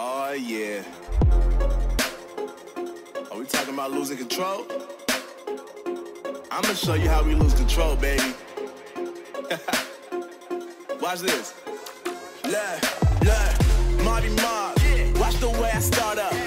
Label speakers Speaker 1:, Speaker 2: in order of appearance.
Speaker 1: Oh, yeah. Are we talking about losing control? I'm gonna show you how we lose control, baby. Watch this. Look, look, Marty Mark. Watch the way I start up.